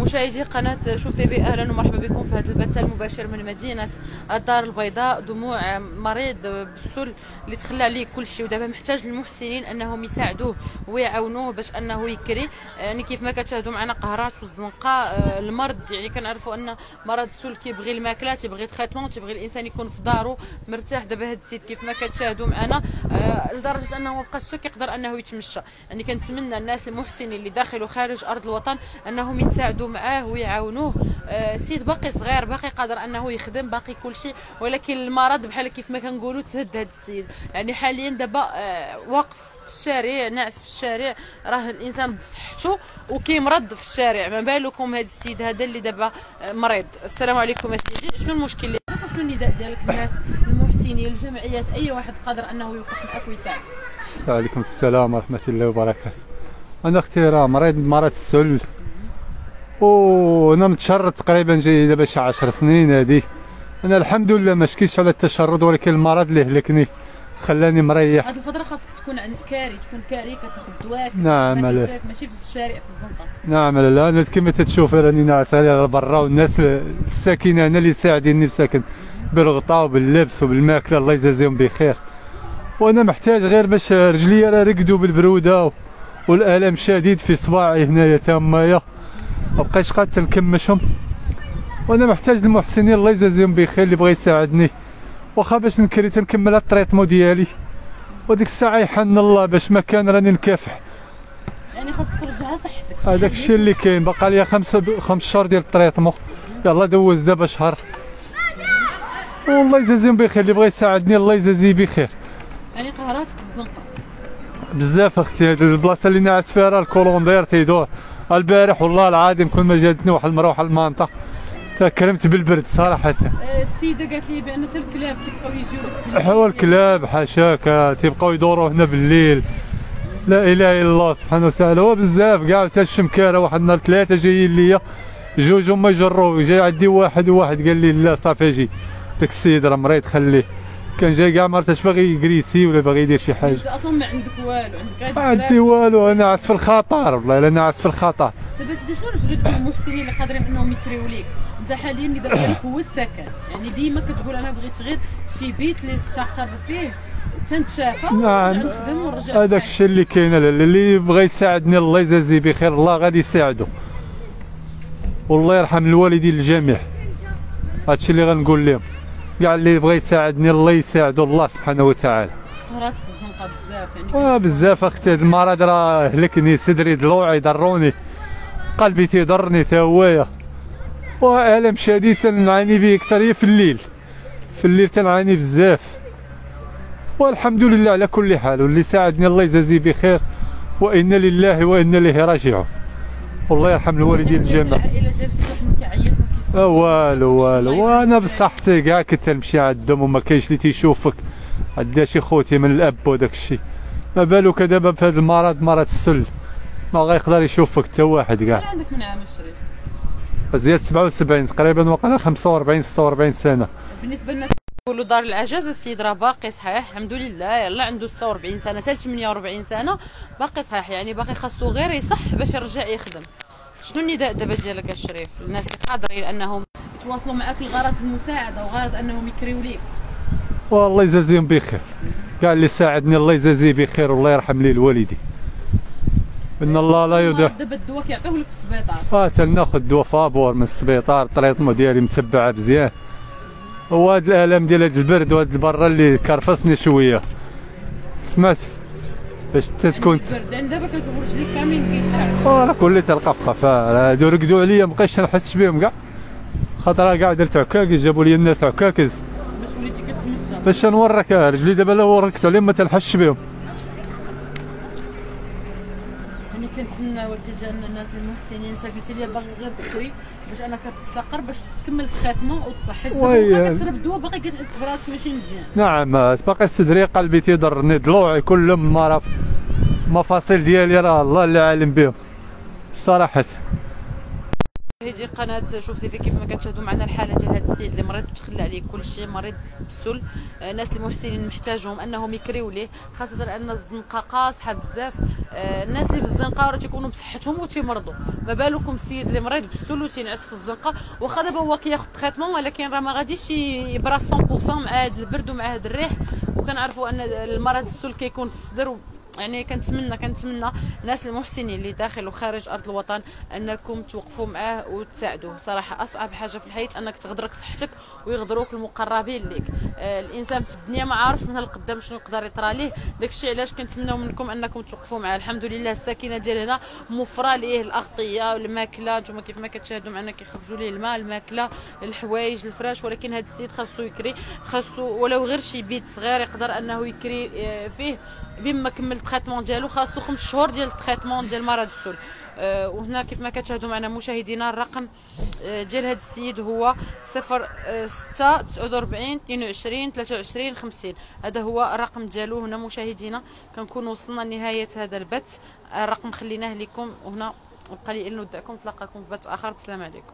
مشاهدي قناة شوف تي في أهلا ومرحبا بكم في هذا البث المباشر من مدينة الدار البيضاء. دموع مريض بالسل اللي تخلى عليه كل شيء ودابا محتاج المحسنين أنهم يساعدوه ويعاونوه باش أنه يكري. يعني كيف ما كتشاهدوا معنا قهرات والزنقه المرض يعني كنعرفوا أن مرض السل كيبغي الماكلة تيبغي الخيطمون تيبغي الإنسان يكون في دارو مرتاح. دابا هذا السيد كيف ما كتشاهدوا معنا آه، لدرجة أنه ما بقاش كيقدر أنه يتمشى. يعني كنتمنى الناس المحسنين اللي داخل وخارج أرض الوطن أنهم يتساعدوا معاه ويعاونوه. السيد آه، باقي صغير باقي قادر أنه يخدم باقي كل شيء ولكن المرض بحال كيف ما كنقولوا تهد هذا السيد. يعني حاليا دابا آه، واقف في الشارع ناعس في الشارع. راه الإنسان بصحته وكيمرض في الشارع. ما بالكم هذا السيد هذا اللي دابا آه، مريض. السلام عليكم سيدي. شنو المشكل اللي شنو النداء ديالك الناس المحسنين الجمعيات أي واحد قادر أنه يوقف معك ويساعد. وعليكم السلام ورحمة الله وبركاته. أنا أختي راه مريض مرض السل. وأنا متشرد تقريبا جاي دابا شي 10 سنين هادي أنا الحمد لله ما شكيتش على التشرد ولكن المرض اللي هلكني خلاني مريح. هذه الفترة خاصك تكون عند كاري تكون كاري كتاخذ دواك نعم لا ماشي في الشارع في الزنقه نعم لا أنا كما تتشوف راني ناعس على برا والناس الساكنة هنا اللي يساعديني ساكن بالغطاء وباللبس وبالماكلة الله يجازيهم بخير. وأنا محتاج غير باش رجلي راه رقدوا بالبرودة والالم شديد في صباعي هنايا تمايا مبقيتش قادر نكمشهم. وأنا محتاج المحسنين الله يجازيهم بخير اللي بغى يساعدني. واخا باش نكري تنكمل الطريطمو ديالي. وديك الساعة يحن الله باش ما كان راني نكافح. يعني خاصك ترجعها صحتك هذاك الشيء اللي كاين بقى لي خمسة خمس شهور ديال الطريطمو يلا دوز دابا شهر. والله يجازيهم بخير اللي بغى يساعدني الله يجازيه بخير. يعني قهراتك الزنقه بزاف أختي هاد البلاصة اللي ناعس فيها راه ال courant d'air تيدور. البارح والله العظيم كل ما جاتني واحد المره واحد المنطقة. تكرمت بالبرد صراحة. السيدة قالت لي بأن حتى الكلاب كيبقاو يجيو لك بالليل حوا الكلاب حاشاك تيبقاو يدوروا هنا بالليل. لا إله إلا الله سبحانه وتعالى. وبزاف كاع حتى الشمكارة واحد النهار ثلاثة جايين ليا. جوج هما يجروا جاي عندي واحد وواحد. قال لي لا صافي أجي داك السيد راه مريض خليه. كان جاي كاع مرتاش باغي يكريسي ولا باغي يدير شي حاجة. انت أصلا ما عندك والو عندك غير عندي والو أنا عاس في الخطر والله إلا أنا عاس في الخطر. دابا سيدي شنو تبغي تكون المحسنين اللي قادرين إنهم يكريو ليك؟ أنت حاليا اللي دابا هو السكن يعني ديما كتقول أنا بغيت غير شي بيت اللي نستقر فيه تنتشافى نعم. نخدم ونرجع هذاك الشيء اللي كاين اللي بغى يساعدني الله يجازيه بخير الله غادي يساعده. والله يرحم الوالدين الجميع. هادشي اللي غنقول لهم. كاع اللي بغى يساعدني الله يساعده الله سبحانه وتعالى. راسك الزنقه بزاف يعني. بزاف أختي هاد المرض راه هلكني صدري ضلوعي ضروني قلبي تيضرني تا هوايا. والم شديد تنعاني به أكثر في الليل. في الليل تنعاني بزاف. والحمد لله على كل حال واللي ساعدني الله يجازيه بخير. وإنا لله وإنا إليه راجعون. والله يرحم الوالدين الجميع العائله ديال شي كيعيط والو والو وأنا بصحتي كاع كنت نمشي عندهم وما كاينش اللي تيشوفك. شي خوتي من الأب وداك الشيء ما بالك دابا في هذا المرض مرض السل. ما غيقدر يشوفك حتى واحد كاع عندك من عام الشريف؟ زياد 77 تقريبا وقنا 45 46 سنة. بالنسبة للناس يقولوا دار العجاز السيد راه باقي صحيح الحمد لله. يلا عنده 46 سنة حتى 48 سنة باقي صحيح. يعني باقي خاصو غير يصح باش يرجع يخدم. شنو النداء دابا ديالك الشريف الناس اللي قادرين انهم يتواصلوا معك لغرض المساعدة وغرض انهم يكريو ليك. والله يجازيهم بخير. كاع اللي ساعدني الله يجازيه بخير والله يرحم لي الوالدين. إن الله لا يضيع دابا الدواء كيعطيوه لك في السبيطار. آه تناخذ دواء فابور من السبيطار الطريطمو ديالي متبعة مزيان وهاد الالم ديال هاد البرد وهاد البرة اللي كرفصني شوية. سمعت؟ باش تكون البرد دابا كتشوف رجليك كاملين كيتعب راه كلي قفا هادو رقدوا عليا مابقيتش نحس بهم كاع. خاطر كاع درت عكاكز جابوا لي الناس عكاكز باش وليتي كتمشى. باش نورك رجلي دابا لو وركت عليهم ما تنحسش بهم كنتمنى وسيجي ان الناس المحسنين انت قلتي لي باغي غير تكري باش أنا كتستقر باش تكمل الخاتمة وتصحي وي- كتشرب الدواء باقي كتحس براسك ماشي مزيان. نعم باقي صدري قلبي تيضرني ضلوعي كلهم ما راه مفاصل ديالي راه الله اللي عالم بهم. صراحة. مشاهدي قناة شوف تيفي كيف ما كتشاهدوا معنا الحالة ديال هذا السيد اللي مريض تخلى عليه كل شيء مريض بالسل الناس المحسنين محتاجهم أنهم يكريو ليه خاصة أن الزنقة قاصحة بزاف. الناس اللي في الزنقة راه تيكونوا بصحتهم وتيمرضوا. ما بالكم السيد اللي مريض بالسل وتينعس في الزنقة واخا دابا هو كياخذ تريتمون ولكن راه ما غاديش يبرا 100% مع هذا البرد ومع هذا الريح. وكنعرفوا أن المرض السل كيكون في الصدر يعني كنتمنى كنتمنى الناس المحسنين اللي داخل وخارج أرض الوطن انكم توقفوا معاه وتساعدوه. صراحة أصعب حاجة في الحياة أنك تغدرك صحتك ويغدروك المقربين ليك. آه الإنسان في الدنيا ما عارف من القدام شنو يقدر يطرى ليه. داكشي علاش كنتمناو منكم أنكم توقفوا معاه. الحمد لله الساكنة ديال هنا موفرة ليه الأغطية والماكلة. نتوما كيف ما كتشاهدوا معنا كيخرجوا ليه الماء الماكلة الحوايج الفراش. ولكن هذا السيد خاصو يكري خاصو ولو غير شي بيت صغير يقدر انه يكري آه، فيه بما كمل ال traitement ديالو خاصو خمس شهور ديال ال traitement ديال مرض السل. أه وهنا كيف ما كتشاهدوا معنا مشاهدينا الرقم أه ديال هذا السيد هو 0 6 49 22 23 50 هذا هو الرقم ديالو. هنا مشاهدينا كنكون وصلنا لنهاية هذا البث. الرقم خليناه لكم. وهنا بقى لي ندعكم تلاقاكم في بث آخر. بسلام عليكم.